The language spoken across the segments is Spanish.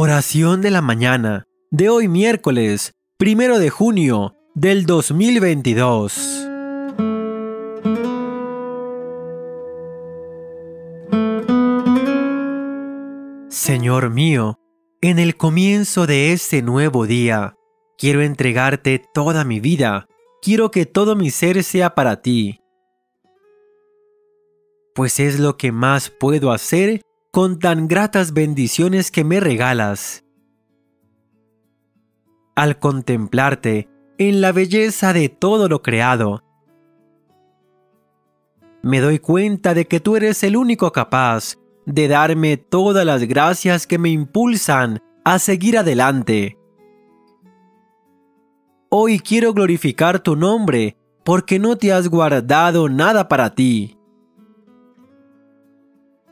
Oración de la mañana de hoy miércoles, primero de junio del 2022. Señor mío, en el comienzo de este nuevo día, quiero entregarte toda mi vida, quiero que todo mi ser sea para ti, pues es lo que más puedo hacer con tan gratas bendiciones que me regalas. Al contemplarte en la belleza de todo lo creado, me doy cuenta de que tú eres el único capaz de darme todas las gracias que me impulsan a seguir adelante. Hoy quiero glorificar tu nombre porque no te has guardado nada para ti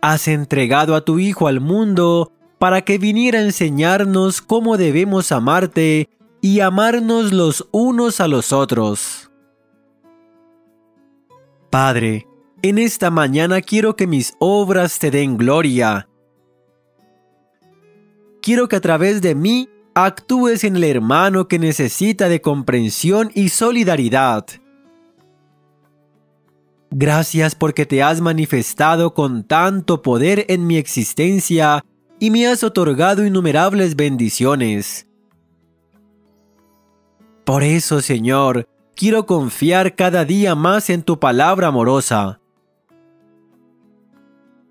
has entregado a tu Hijo al mundo para que viniera a enseñarnos cómo debemos amarte y amarnos los unos a los otros. Padre, en esta mañana quiero que mis obras te den gloria. Quiero que a través de mí actúes en el hermano que necesita de comprensión y solidaridad Gracias porque te has manifestado con tanto poder en mi existencia y me has otorgado innumerables bendiciones. Por eso, Señor, quiero confiar cada día más en tu palabra amorosa.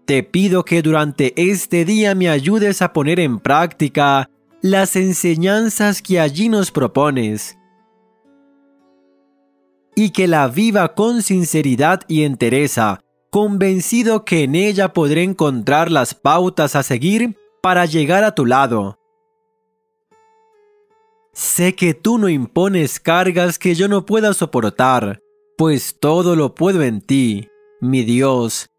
Te pido que durante este día me ayudes a poner en práctica las enseñanzas que allí nos propones y que la viva con sinceridad y entereza, convencido que en ella podré encontrar las pautas a seguir para llegar a tu lado. Sé que tú no impones cargas que yo no pueda soportar, pues todo lo puedo en ti, mi Dios.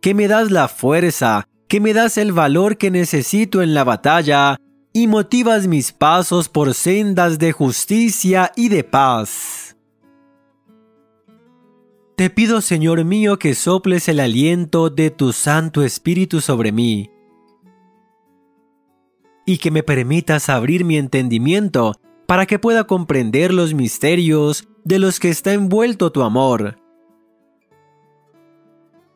Que me das la fuerza, que me das el valor que necesito en la batalla y motivas mis pasos por sendas de justicia y de paz. Te pido, Señor mío, que soples el aliento de tu Santo Espíritu sobre mí y que me permitas abrir mi entendimiento para que pueda comprender los misterios de los que está envuelto tu amor.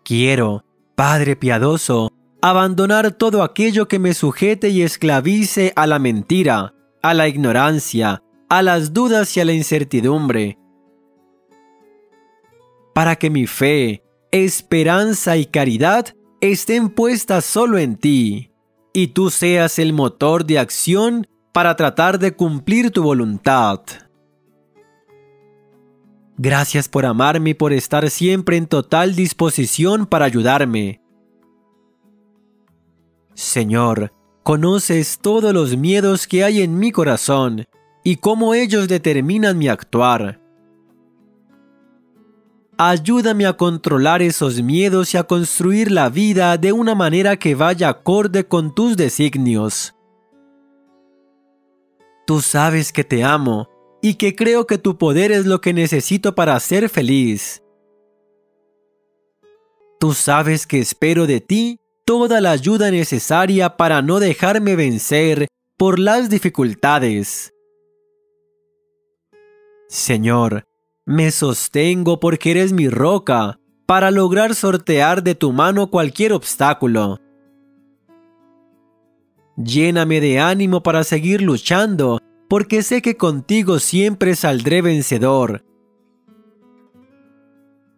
Quiero, Padre piadoso, abandonar todo aquello que me sujete y esclavice a la mentira, a la ignorancia, a las dudas y a la incertidumbre, para que mi fe, esperanza y caridad estén puestas solo en ti, y tú seas el motor de acción para tratar de cumplir tu voluntad. Gracias por amarme y por estar siempre en total disposición para ayudarme Señor, conoces todos los miedos que hay en mi corazón y cómo ellos determinan mi actuar. Ayúdame a controlar esos miedos y a construir la vida de una manera que vaya acorde con tus designios. Tú sabes que te amo y que creo que tu poder es lo que necesito para ser feliz. Tú sabes que espero de ti toda la ayuda necesaria para no dejarme vencer por las dificultades. Señor, me sostengo porque eres mi roca, para lograr sortear de tu mano cualquier obstáculo. Lléname de ánimo para seguir luchando, porque sé que contigo siempre saldré vencedor.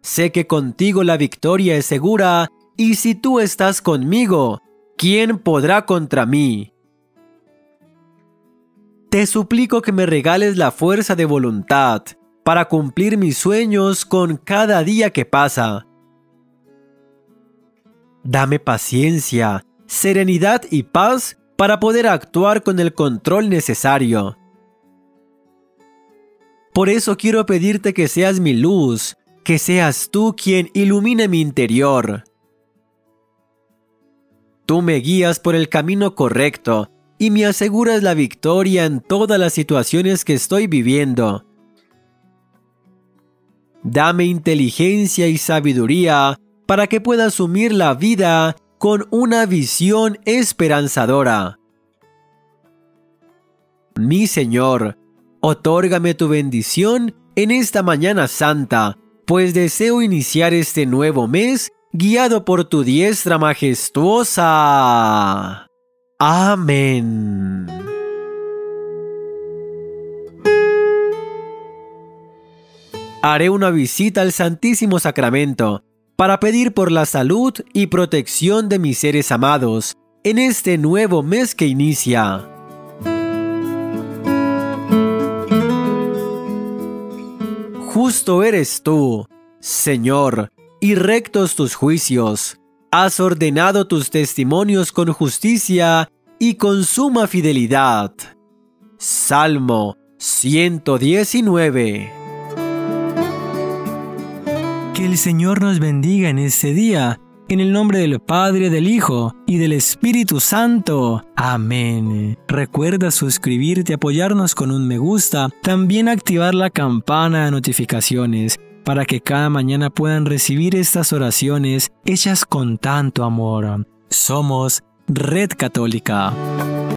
Sé que contigo la victoria es segura y si tú estás conmigo, ¿quién podrá contra mí? Te suplico que me regales la fuerza de voluntad para cumplir mis sueños con cada día que pasa. Dame paciencia, serenidad y paz para poder actuar con el control necesario. Por eso quiero pedirte que seas mi luz, que seas tú quien ilumine mi interior. Tú me guías por el camino correcto y me aseguras la victoria en todas las situaciones que estoy viviendo. Dame inteligencia y sabiduría para que pueda asumir la vida con una visión esperanzadora. Mi Señor, otórgame tu bendición en esta mañana santa, pues deseo iniciar este nuevo mes guiado por tu diestra majestuosa. Amén. Haré una visita al Santísimo Sacramento para pedir por la salud y protección de mis seres amados en este nuevo mes que inicia. Justo eres tú, Señor, y rectos tus juicios. Has ordenado tus testimonios con justicia y con suma fidelidad. Salmo 119 Que el Señor nos bendiga en este día, en el nombre del Padre, del Hijo y del Espíritu Santo. Amén. Recuerda suscribirte, apoyarnos con un me gusta, también activar la campana de notificaciones para que cada mañana puedan recibir estas oraciones hechas con tanto amor. Somos Red Católica.